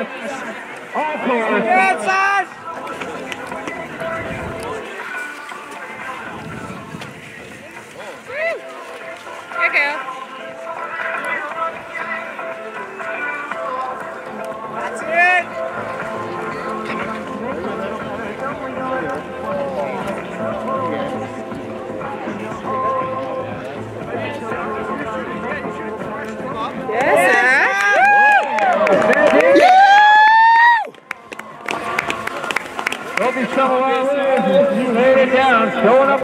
All players. Don't be somewhere. You laid it down, showing up.